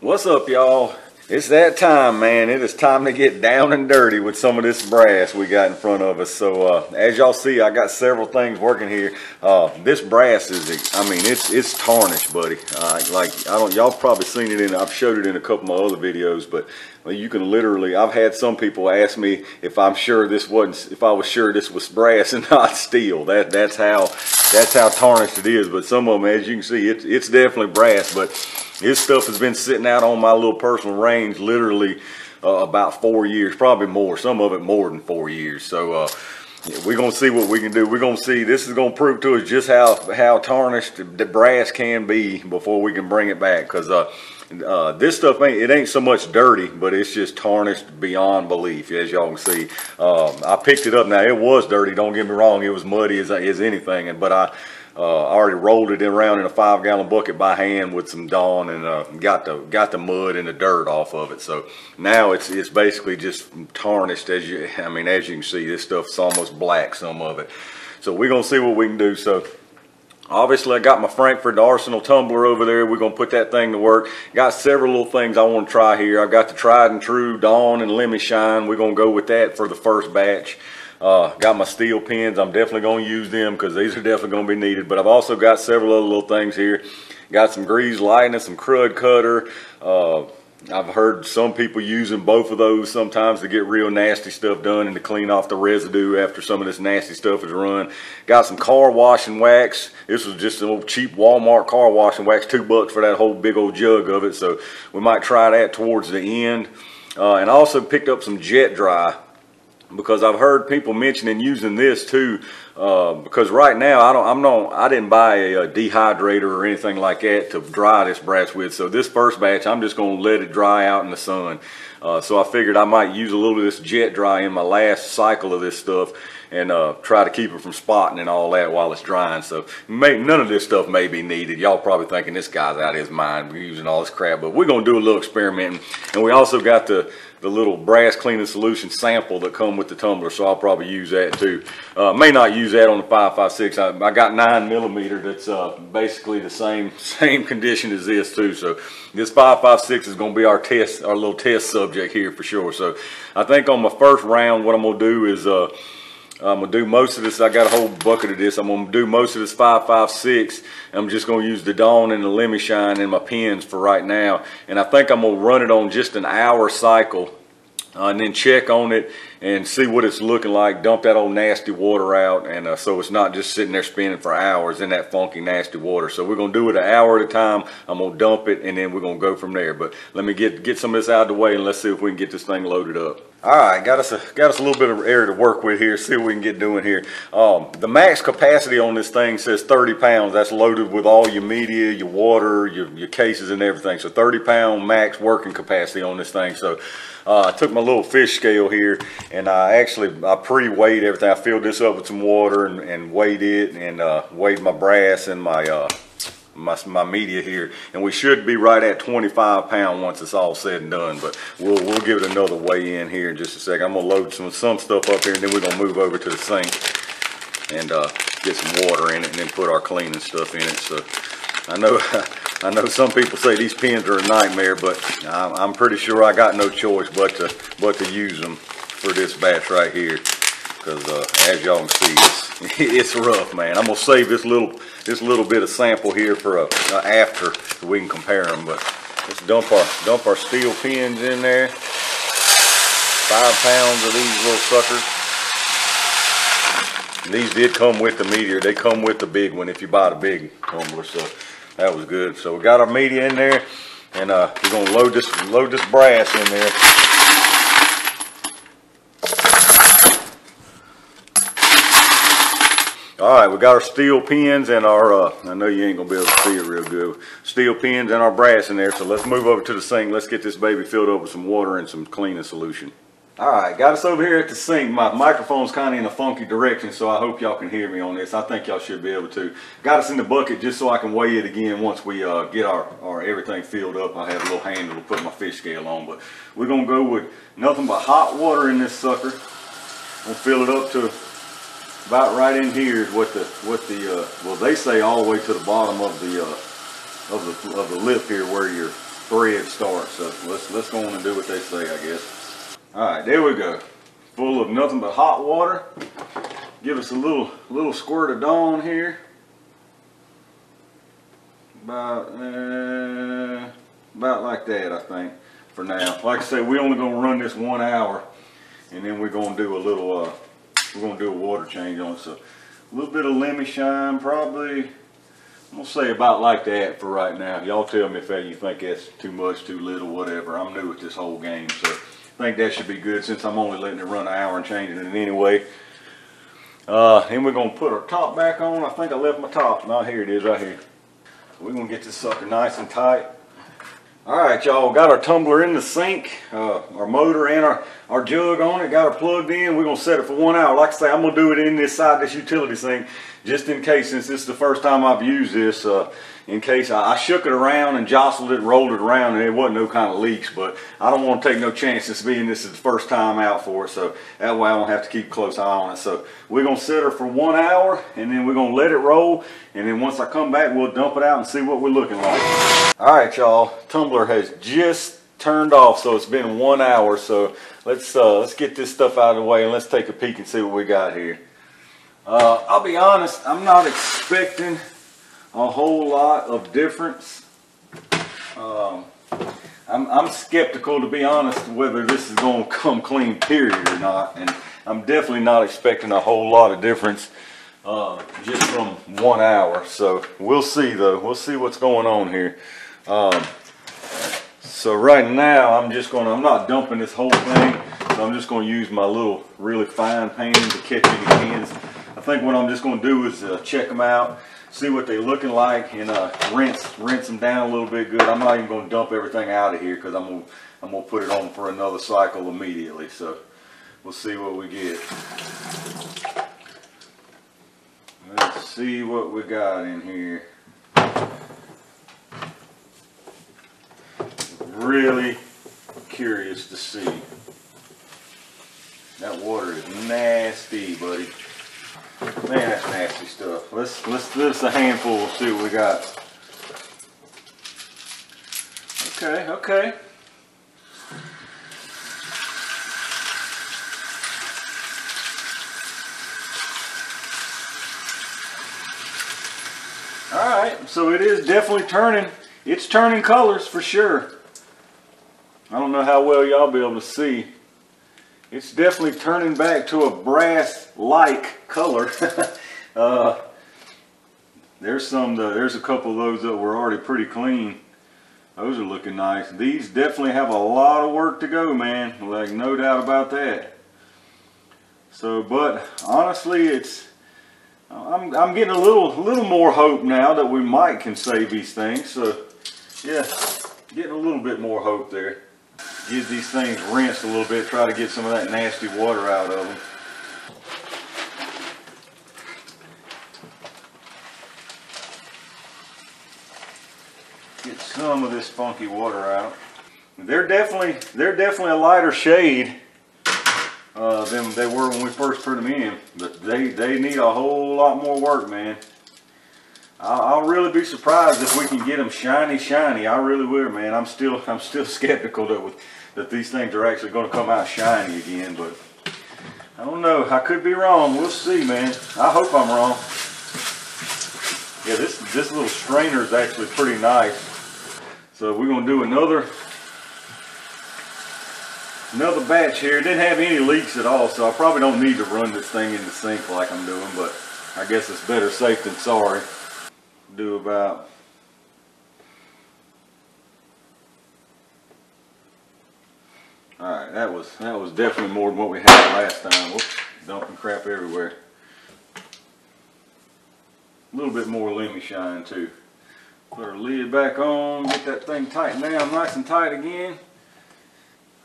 What's up, y'all? It's that time, man. It is time to get down and dirty with some of this brass we got in front of us. So, uh, as y'all see, I got several things working here. Uh, this brass is, I mean, it's it's tarnished, buddy. Uh, like, I don't, y'all probably seen it in, I've showed it in a couple of my other videos, but you can literally, I've had some people ask me if I'm sure this wasn't, if I was sure this was brass and not steel. That That's how, that's how tarnished it is. But some of them, as you can see, it's, it's definitely brass, but this stuff has been sitting out on my little personal range literally uh, about four years, probably more. Some of it more than four years. So uh, yeah, we're gonna see what we can do. We're gonna see. This is gonna prove to us just how how tarnished the brass can be before we can bring it back. Because uh, uh, this stuff ain't it ain't so much dirty, but it's just tarnished beyond belief, as y'all can see. Um, I picked it up. Now it was dirty. Don't get me wrong. It was muddy as as anything, but I uh, I already rolled it around in a five gallon bucket by hand with some Dawn and uh, got the got the mud and the dirt off of it. So now it's it's basically just tarnished as you I mean as you can see this stuff's almost black some of it. So we're gonna see what we can do. So obviously I got my Frankford Arsenal tumbler over there. We're gonna put that thing to work. Got several little things I want to try here. I've got the tried and true Dawn and Lemi Shine. We're gonna go with that for the first batch. Uh, got my steel pins. I'm definitely going to use them because these are definitely going to be needed. But I've also got several other little things here. Got some grease lightning, some Krud Kutter. Uh, I've heard some people using both of those sometimes to get real nasty stuff done and to clean off the residue after some of this nasty stuff is run. Got some car washing wax. This was just an old cheap Walmart car washing wax, two bucks for that whole big old jug of it. So we might try that towards the end. Uh, and I also picked up some jet dry because I've heard people mentioning using this too. Uh, because right now I don't, I'm not, I didn't buy a, a, dehydrator or anything like that to dry this brass with. So this first batch, I'm just going to let it dry out in the sun. Uh, so I figured I might use a little of this jet dry in my last cycle of this stuff and uh, try to keep it from spotting and all that while it's drying. So may, none of this stuff may be needed. Y'all probably thinking this guy's out of his mind. We're using all this crap, but we're going to do a little experimenting. And we also got the the little brass cleaning solution sample that come with the tumbler, so I'll probably use that too. Uh, may not use that on the 556. I, I got nine millimeter that's uh, basically the same same condition as this too. So this 556 is going to be our test, our little test subject here for sure. So I think on my first round, what I'm going to do is uh, I'm gonna do most of this. I got a whole bucket of this. I'm gonna do most of this 556. I'm just gonna use the Dawn and the Lemi Shine in my pins for right now. And I think I'm gonna run it on just an hour cycle uh, and then check on it and see what it's looking like. Dump that old nasty water out, and uh, so it's not just sitting there spinning for hours in that funky nasty water. So we're gonna do it an hour at a time. I'm gonna dump it, and then we're gonna go from there. But let me get get some of this out of the way, and let's see if we can get this thing loaded up. All right, got us a got us a little bit of air to work with here. See what we can get doing here. Um, the max capacity on this thing says 30 pounds. That's loaded with all your media, your water, your your cases, and everything. So 30 pound max working capacity on this thing. So uh, I took my little fish scale here and I actually I pre-weighed everything. I filled this up with some water and, and weighed it and uh, weighed my brass and my, uh, my my media here, and we should be right at 25 pound once it's all said and done. But we'll we'll give it another weigh in here in just a second. I'm gonna load some some stuff up here, and then we're gonna move over to the sink and uh, get some water in it, and then put our cleaning stuff in it. So I know I know some people say these pins are a nightmare, but I'm, I'm pretty sure I got no choice but to but to use them for this batch right here. Because uh, as y'all can see, it's, it's rough, man. I'm gonna save this little this little bit of sample here for a, a after so we can compare them. But let's dump our dump our steel pins in there. Five pounds of these little suckers. These did come with the meteor. They come with the big one if you buy the big tumbler. So that was good. So we got our media in there, and uh, we're gonna load this load this brass in there. All right, we got our steel pins and our, uh, I know you ain't gonna be able to see it real good, steel pins and our brass in there. So let's move over to the sink. Let's get this baby filled up with some water and some cleaning solution. All right, got us over here at the sink. My microphone's kind of in a funky direction, so I hope y'all can hear me on this. I think y'all should be able to. Got us in the bucket just so I can weigh it again once we uh, get our, our everything filled up. I have a little handle to put my fish scale on, but we're gonna go with nothing but hot water in this sucker. We'll fill it up to about right in here is what the what the uh, well they say all the way to the bottom of the uh, of the of the lip here where your thread start. So let's let's go on and do what they say, I guess. All right, there we go. Full of nothing but hot water. Give us a little little squirt of Dawn here. About uh, about like that, I think, for now. Like I said, we're only gonna run this one hour, and then we're gonna do a little. Uh, we're gonna do a water change on. So a little bit of Lemi Shine, probably. I'm gonna say about like that for right now. Y'all tell me if you think that's too much, too little, whatever. I'm new at this whole game, so I think that should be good since I'm only letting it run an hour and changing it anyway. Uh, then we're gonna put our top back on. I think I left my top. Now here it is right here. We're gonna get this sucker nice and tight. All right, y'all, got our tumbler in the sink, uh, our motor and our, our jug on it, got it plugged in. We're gonna set it for one hour. Like I say, I'm gonna do it in this side, this utility sink, just in case, since this is the first time I've used this, uh, in case I, I, shook it around and jostled it, rolled it around, and there wasn't no kind of leaks. But I don't want to take no chances being this is the first time out for it, so that way I don't have to keep close eye on it. So we're gonna set her for one hour, and then we're gonna let it roll, and then once I come back, we'll dump it out and see what we're looking like. All right, y'all, tumbler has just turned off, so it's been one hour. So let's uh, let's get this stuff out of the way and let's take a peek and see what we got here. Uh, I'll be honest, I'm not expecting a whole lot of difference. Um, I'm, I'm, skeptical, to be honest, whether this is going to come clean, period, or not. And I'm definitely not expecting a whole lot of difference uh, just from one hour. So we'll see, though. We'll see what's going on here. Um, so right now, I'm just going to, I'm not dumping this whole thing. So I'm just going to use my little really fine pan to catch any cans. I think what I'm just going to do is uh, check them out see what they're looking like and uh, rinse rinse them down a little bit good. I'm not even going to dump everything out of here because I'm going I'm going to put it on for another cycle immediately. So we'll see what we get. Let's see what we got in here. Really curious to see. That water is nasty, buddy. Man, that's nasty stuff. Let's let's this a handful. See what we got. Okay, okay. All right, so it is definitely turning. It's turning colors for sure. I don't know how well y'all be able to see. It's definitely turning back to a brass-like color. uh, there's some, uh, there's a couple of those that were already pretty clean. Those are looking nice. These definitely have a lot of work to go, man. Like, no doubt about that. So, but honestly, it's, I'm, I'm getting a little, little more hope now that we might can save these things. So, yeah, getting a little bit more hope there get these things rinsed a little bit, try to get some of that nasty water out of them. Get some of this funky water out. They're definitely they're definitely a lighter shade uh, than they were when we first put them in, but they they need a whole lot more work, man. I'll, really be surprised if we can get them shiny, shiny. I really will, man. I'm still, I'm still skeptical that with, that these things are actually going to come out shiny again, but I don't know. I could be wrong. We'll see, man. I hope I'm wrong. Yeah, this this little strainer is actually pretty nice. So we're going to do another another batch here. It didn't have any leaks at all, so I probably don't need to run this thing in the sink like I'm doing, but I guess it's better safe than sorry do about Alright, that was that was definitely more than what we had last time. Whoops, dumping crap everywhere. A little bit more Lemi Shine too. Put our lid back on, get that thing tightened down nice and tight again.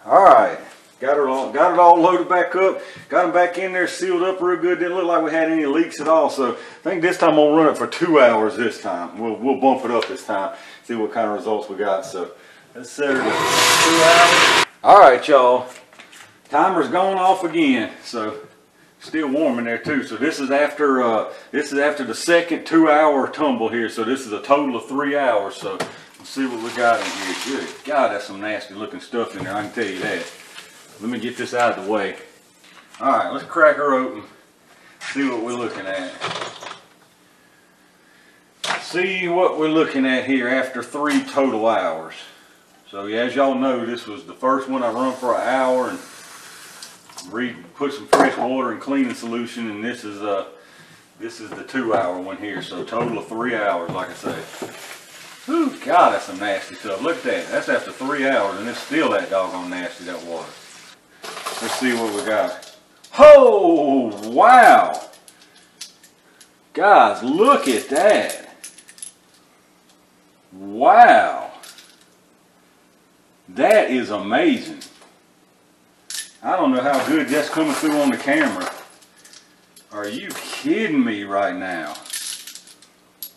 Alright. Got it all, got it all loaded back up. Got them back in there, sealed up real good. Didn't look like we had any leaks at all. So I think this time we'll run it for two hours. This time we'll we'll bump it up this time. See what kind of results we got. So let's set it up. Two hours. All right, y'all. Timer's gone off again. So still warm in there too. So this is after uh, this is after the second two-hour tumble here. So this is a total of three hours. So Let's see what we got in here. Good God, that's some nasty looking stuff in there, I can tell you that. Let me get this out of the way. All right, let's crack her open, see what we're looking at. See what we're looking at here after three total hours. So as y'all know, this was the first one I run for an hour and re put some fresh water and cleaning solution, and this is uh this is the two hour one here. So total of three hours, like I say. Whew, God, that's some nasty stuff. Look at that. That's after three hours, and it's still that doggone nasty, that water. Let's see what we got. Oh, wow. Guys, look at that. Wow. That is amazing. I don't know how good that's coming through on the camera. Are you kidding me right now?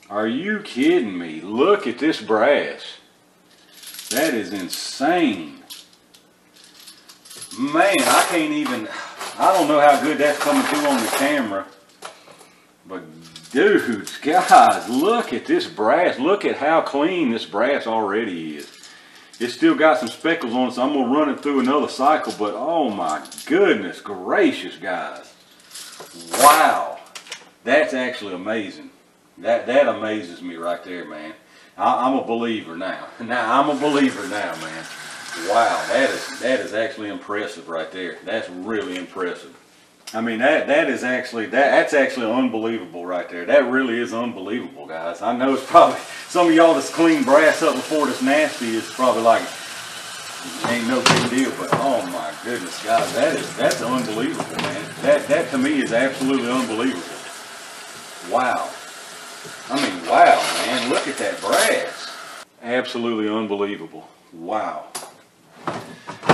Are you kidding me? Look at this brass. That is insane. Man, I can't even, I don't know how good that's coming through on the camera. But dudes, guys, look at this brass. Look at how clean this brass already is. It's still got some speckles on it, so I'm going to run it through another cycle. But oh my goodness gracious, guys. Wow. That's actually amazing. That that amazes me right there, man. I, am a believer now. Now I'm a believer now, man. Wow, that is that is actually impressive right there. That's really impressive. I mean that that is actually that that's actually unbelievable right there. That really is unbelievable, guys. I know it's probably some of y'all that's clean brass up before this nasty is probably like ain't no big deal, but oh my goodness, guys, that is that's unbelievable, man. That that to me is absolutely unbelievable. Wow. I mean, wow, man, look at that brass. Absolutely unbelievable. Wow.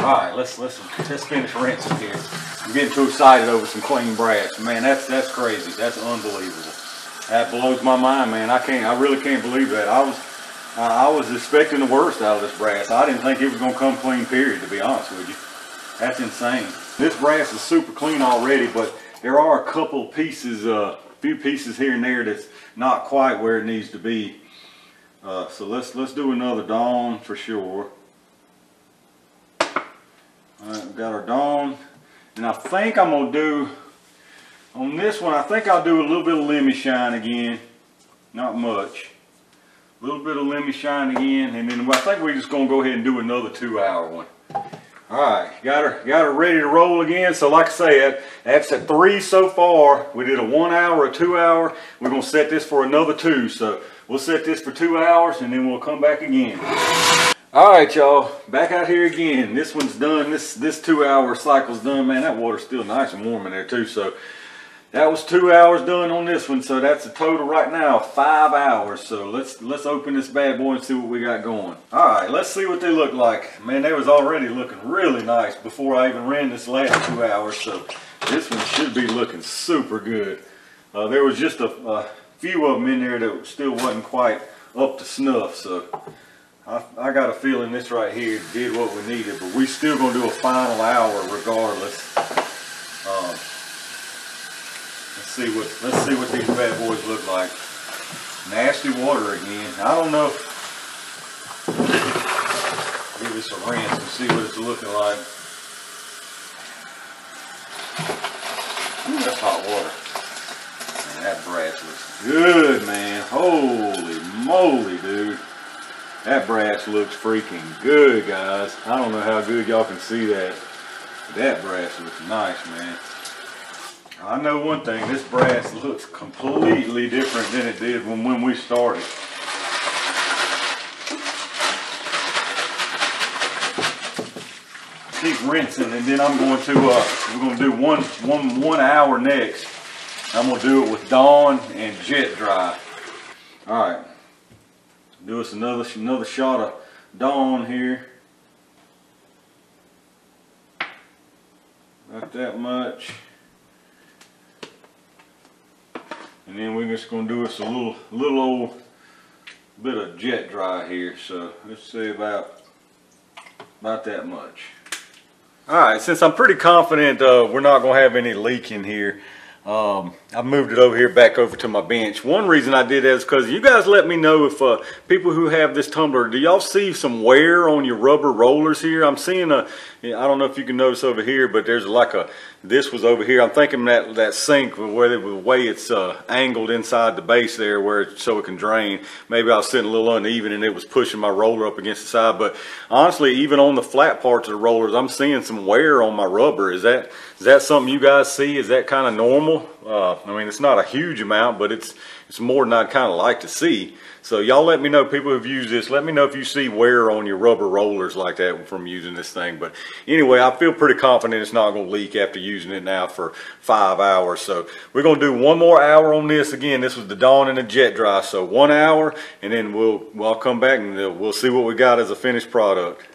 All right, let's let's let's finish rinsing here. I'm getting too excited over some clean brass. Man, that's that's crazy. That's unbelievable. That blows my mind, man. I can't. I really can't believe that. I was I was expecting the worst out of this brass. I didn't think it was gonna come clean. Period. To be honest with you, that's insane. This brass is super clean already, but there are a couple pieces, a uh, few pieces here and there that's not quite where it needs to be. Uh, so let's let's do another dawn for sure. Alright, got our dawn. And I think I'm gonna do on this one, I think I'll do a little bit of Lemi Shine again. Not much. A little bit of Lemi Shine again, and then I think we're just gonna go ahead and do another two hour one. All right, got her, got her ready to roll again. So like I said, that's at three so far. We did a one hour, a two hour. We're gonna set this for another two. So we'll set this for two hours and then we'll come back again. All right, y'all, back out here again. This one's done. This this two hour cycle's done. Man, that water's still nice and warm in there too. So that was two hours done on this one, so that's a total right now five hours. So let's let's open this bad boy and see what we got going. All right, let's see what they look like. Man, they was already looking really nice before I even ran this last two hours. So this one should be looking super good. Uh, there was just a, a, few of them in there that still wasn't quite up to snuff. So I, I got a feeling this right here did what we needed, but we still gonna do a final hour regardless. Um, see what let's see what these bad boys look like. Nasty water again. I don't know. Give this a rinse and see what it's looking like. Ooh, that's hot water. Man, that brass looks good, man. Holy moly, dude. That brass looks freaking good, guys. I don't know how good y'all can see that. That brass looks nice, man. I know one thing, this brass looks completely different than it did when, when we started. Keep rinsing and then I'm going to, uh, we're going to do one, one, one hour next. I'm going to do it with Dawn and Jet Dry. All right, do us another, another shot of Dawn here. Not that much. And then we're just going to do us a little, little old bit of jet dry here. So let's say about, about that much. All right, since I'm pretty confident uh, we're not going to have any leak in here, Um, I moved it over here back over to my bench. One reason I did that is because you guys let me know if uh, people who have this tumbler, do y'all see some wear on your rubber rollers here? I'm seeing a, I don't know if you can notice over here, but there's like a, this was over here. I'm thinking that that sink where the way it's uh, angled inside the base there where it, so it can drain. Maybe I was sitting a little uneven and it was pushing my roller up against the side. But honestly, even on the flat parts of the rollers, I'm seeing some wear on my rubber. Is that is that something you guys see? Is that kind of normal? Uh, I mean, it's not a huge amount, but it's it's more than I'd kind of like to see. So y'all let me know, people who've used this, let me know if you see wear on your rubber rollers like that from using this thing. But anyway, I feel pretty confident it's not going to leak after using it now for five hours. So we're going to do one more hour on this. Again, this was the Dawn and the Jet Dry. So one hour, and then we'll, well, come back and we'll see what we got as a finished product.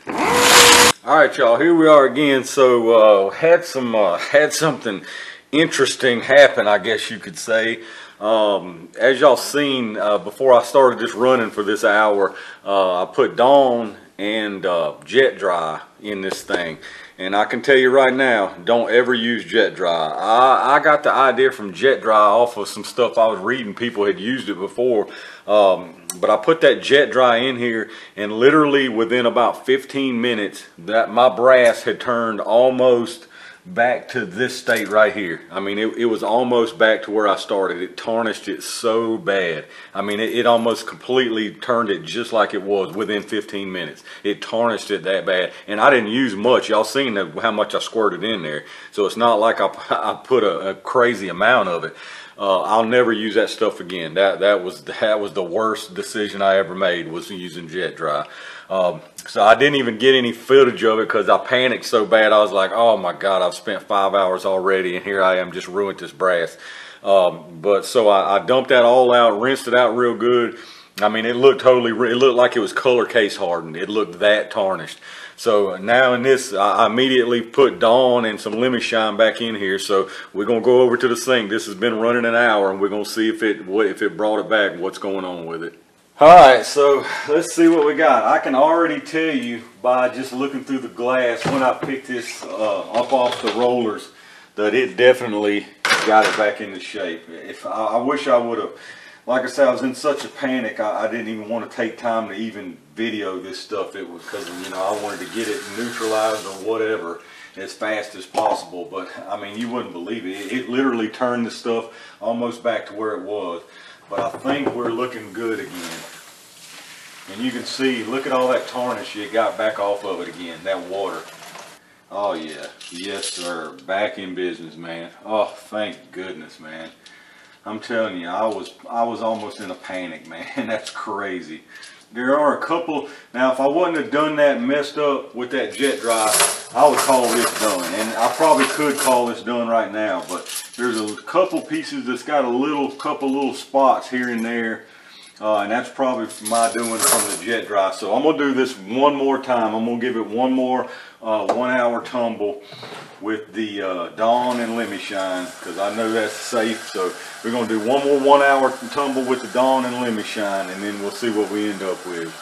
All right, y'all, here we are again. So uh, had some, uh, had something interesting happen, I guess you could say. Um, as y'all seen uh, before I started just running for this hour, uh, I put Dawn and uh, Jet Dry in this thing. And I can tell you right now, don't ever use Jet Dry. I, I got the idea from Jet Dry off of some stuff I was reading. People had used it before. Um, but I put that Jet Dry in here and literally within about 15 minutes, that my brass had turned almost back to this state right here. I mean, it, it was almost back to where I started. It tarnished it so bad. I mean, it, it almost completely turned it just like it was within 15 minutes. It tarnished it that bad. And I didn't use much. Y'all seen the, how much I squirted in there. So it's not like I, I put a, a crazy amount of it. Uh, I'll never use that stuff again. That that was that was the worst decision I ever made was using Jet Dry. Um, so I didn't even get any footage of it because I panicked so bad. I was like, oh my God, I've spent five hours already and here I am just ruined this brass. Um, but so I, I, dumped that all out, rinsed it out real good. I mean, it looked totally, it looked like it was color case hardened. It looked that tarnished. So now in this, I immediately put Dawn and some lemon shine back in here. So we're gonna go over to the sink. This has been running an hour, and we're gonna see if it, if it brought it back. What's going on with it? All right, so let's see what we got. I can already tell you by just looking through the glass when I picked this uh, up off the rollers that it definitely got it back into shape. If I, I wish I would have, like I said, I was in such a panic. I, I, didn't even want to take time to even video this stuff. It was because you know I wanted to get it neutralized or whatever as fast as possible. But I mean, you wouldn't believe it. It, it literally turned the stuff almost back to where it was. But I think we're looking good again. And you can see, look at all that tarnish you got back off of it again, that water. Oh yeah, yes sir, back in business, man. Oh, thank goodness, man. I'm telling you, I was I was almost in a panic, man. That's crazy. There are a couple, now if I wouldn't have done that messed up with that jet dry, I would call this done. And I probably could call this done right now, but there's a couple pieces that's got a little, couple little spots here and there. Uh, and that's probably my doing from the jet dry. So I'm gonna do this one more time. I'm gonna give it one more uh, one hour tumble with the uh, Dawn and Lemi Shine because I know that's safe. So we're gonna do one more one hour tumble with the Dawn and Lemi Shine and then we'll see what we end up with.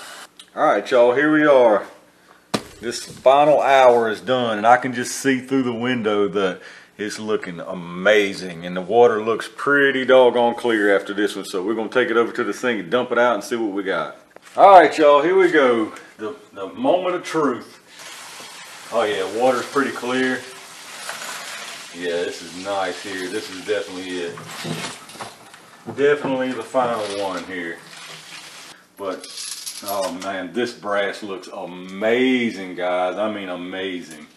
All right, y'all, here we are. This final hour is done and I can just see through the window that it's looking amazing and the water looks pretty doggone clear after this one. So we're gonna take it over to the sink and dump it out and see what we got. All right, y'all, here we go. The, the moment of truth. Oh yeah, water's pretty clear. Yeah, this is nice here. This is definitely it. Definitely the final one here. But, oh man, this brass looks amazing, guys. I mean amazing.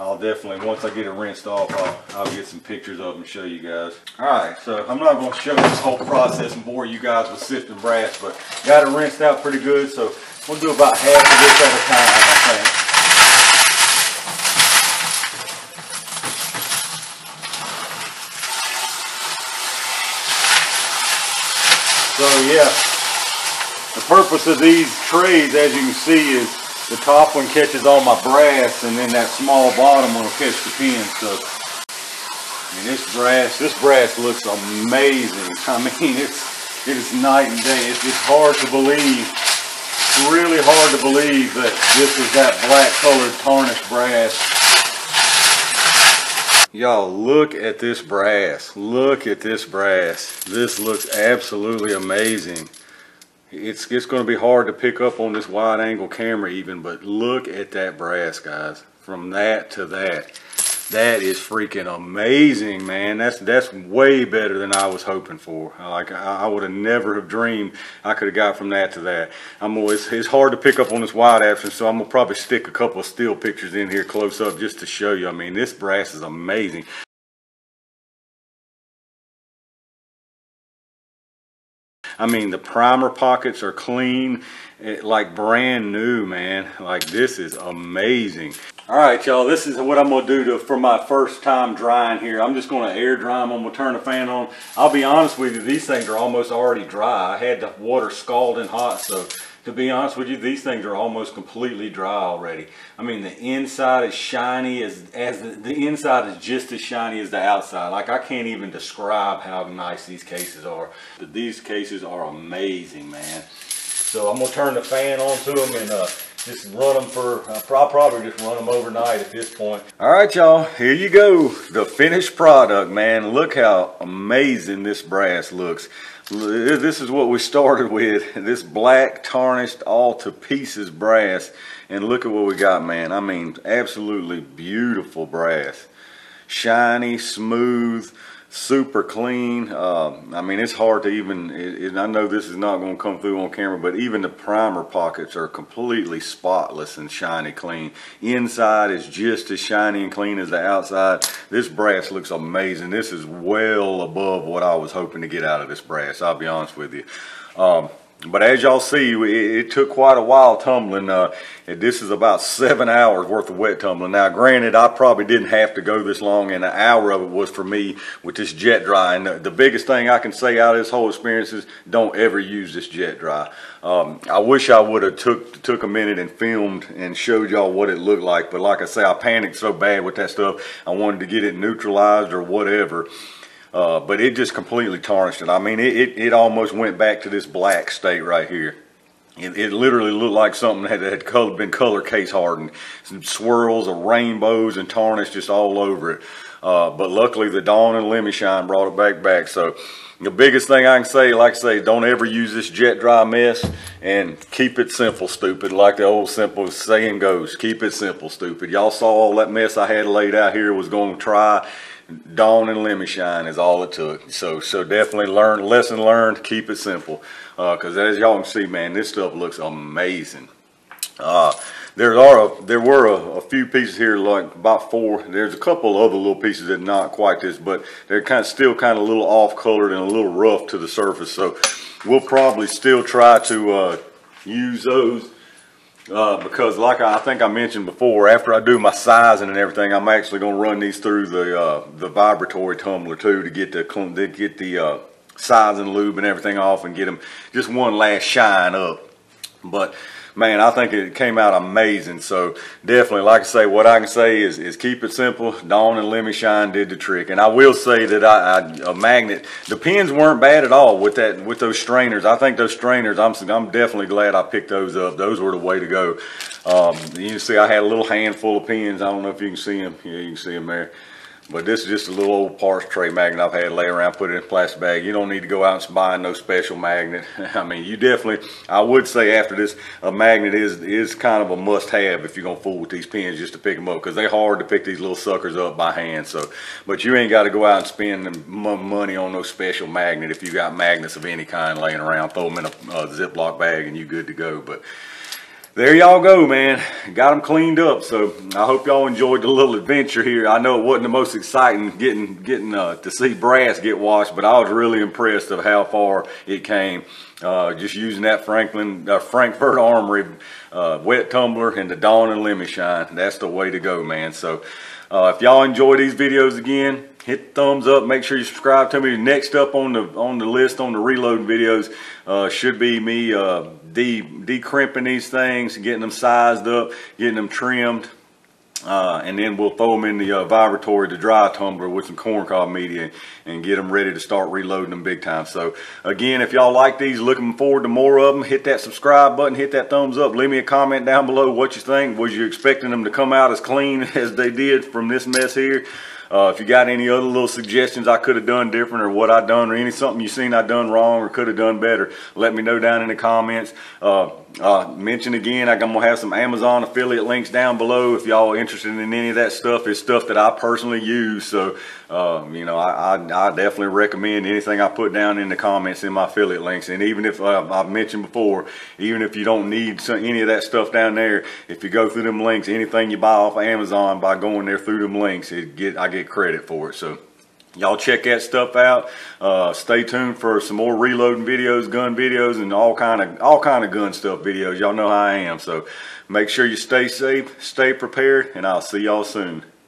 I'll definitely, once I get it rinsed off, I'll, I'll get some pictures of them and show you guys. Alright, so I'm not going to show this whole process and bore you guys with sifting brass, but got it rinsed out pretty good, so we'll do about half of this at a time, I think. So yeah, the purpose of these trays, as you can see, is the top one catches all my brass and then that small bottom one will catch the pin. So, I mean, this brass, this brass looks amazing. I mean, it's, it is night and day. It's, it's hard to believe, it's really hard to believe that this is that black colored tarnished brass. Y'all look at this brass. Look at this brass. This looks absolutely amazing. It's, it's going to be hard to pick up on this wide angle camera even, but look at that brass, guys. From that to that. That is freaking amazing, man. That's that's way better than I was hoping for. Like I, I would have never have dreamed I could have got from that to that. I'm always it's hard to pick up on this wide action, so I'm gonna probably stick a couple of still pictures in here close up just to show you. I mean, this brass is amazing. I mean, the primer pockets are clean, eh, like brand new, man. Like this is amazing. All right, y'all, this is what I'm gonna do to, for my first time drying here. I'm just gonna air dry them. I'm gonna turn the fan on. I'll be honest with you, these things are almost already dry. I had the water scalding hot, so to be honest with you, these things are almost completely dry already. I mean, the inside is shiny as, as the, the inside is just as shiny as the outside. Like I can't even describe how nice these cases are. These cases are amazing, man. So I'm gonna turn the fan on to them and uh, just run them for, uh, I'll probably just run them overnight at this point. All right, y'all, here you go. The finished product, man. Look how amazing this brass looks. This is what we started with, this black tarnished all to pieces brass. And look at what we got, man. I mean, absolutely beautiful brass. Shiny, smooth, super clean. Um, I mean, it's hard to even, it, I know this is not going to come through on camera, but even the primer pockets are completely spotless and shiny clean. Inside is just as shiny and clean as the outside. This brass looks amazing. This is well above what I was hoping to get out of this brass, I'll be honest with you. Um, but as y'all see, it, took quite a while tumbling. Uh, this is about seven hours worth of wet tumbling. Now, granted, I probably didn't have to go this long, and an hour of it was for me with this jet dry. And the, the biggest thing I can say out of this whole experience is don't ever use this jet dry. Um, I wish I would have took took a minute and filmed and showed y'all what it looked like. But like I say, I panicked so bad with that stuff. I wanted to get it neutralized or whatever. Uh, but it just completely tarnished it. I mean, it, it, it, almost went back to this black state right here. It, it literally looked like something that had color, been color case hardened. Some swirls of rainbows and tarnish just all over it. Uh, but luckily the Dawn and Lemi Shine brought it back back. So the biggest thing I can say, like I say, don't ever use this jet dry mess and keep it simple, stupid. Like the old simple saying goes, keep it simple, stupid. Y'all saw all that mess I had laid out here was going to try Dawn and Lemi Shine is all it took. So so definitely learn, lesson learned, keep it simple. Because uh, as y'all can see, man, this stuff looks amazing. Uh, there are a, there were a, a, few pieces here, like about four. There's a couple other little pieces that not quite this, but they're kind of still kind of a little off colored and a little rough to the surface. So we'll probably still try to uh, use those uh, because like I, I, think I mentioned before, after I do my sizing and everything, I'm actually going to run these through the uh, the vibratory tumbler too to get the to get the uh, sizing lube and everything off and get them just one last shine up. But man, I think it came out amazing. So definitely, like I say, what I can say is, is keep it simple. Dawn and Lemi Shine did the trick. And I will say that I, I, a magnet, the pins weren't bad at all with that with those strainers. I think those strainers, I'm, I'm definitely glad I picked those up. Those were the way to go. Um, you can see I had a little handful of pins. I don't know if you can see them. Yeah, you can see them there. But this is just a little old parts tray magnet I've had lay around, put it in a plastic bag. You don't need to go out and buy no special magnet. I mean, you definitely, I would say after this, a magnet is is kind of a must-have if you're going to fool with these pins just to pick them up because they're hard to pick these little suckers up by hand. So, But you ain't got to go out and spend money on no special magnet if you got magnets of any kind laying around. Throw them in a, a Ziploc bag and you good to go. But there y'all go, man. Got them cleaned up. So I hope y'all enjoyed the little adventure here. I know it wasn't the most exciting getting getting uh, to see brass get washed, but I was really impressed of how far it came. Uh, just using that Franklin uh, Frankford Armory uh, wet tumbler and the Dawn and Lemi Shine. That's the way to go, man. So uh, if y'all enjoy these videos again, hit thumbs up. Make sure you subscribe to me. Next up on the on the list on the reloading videos uh, should be me de decrimping these things, getting them sized up, getting them trimmed. Uh, and then we'll throw them in the uh, vibratory, the dry tumbler with some corncob media and get them ready to start reloading them big time. So again, if y'all like these, looking forward to more of them, hit that subscribe button, hit that thumbs up, leave me a comment down below what you think. Was you expecting them to come out as clean as they did from this mess here? Uh, if you got any other little suggestions I could have done different or what I done or any something you seen I done wrong or could have done better, let me know down in the comments. Uh, uh, mention again, I'm gonna have some Amazon affiliate links down below if y'all interested in any of that stuff. It's stuff that I personally use, so uh, you know I, I, I, definitely recommend anything I put down in the comments in my affiliate links. And even if uh, I've mentioned before, even if you don't need some, any of that stuff down there, if you go through them links, anything you buy off of Amazon by going there through them links, it get I get credit for it. So y'all check that stuff out. Uh, stay tuned for some more reloading videos gun videos and all kind of all kind of gun stuff videos. Y'all know how i am. So make sure you stay safe stay prepared and i'll see y'all soon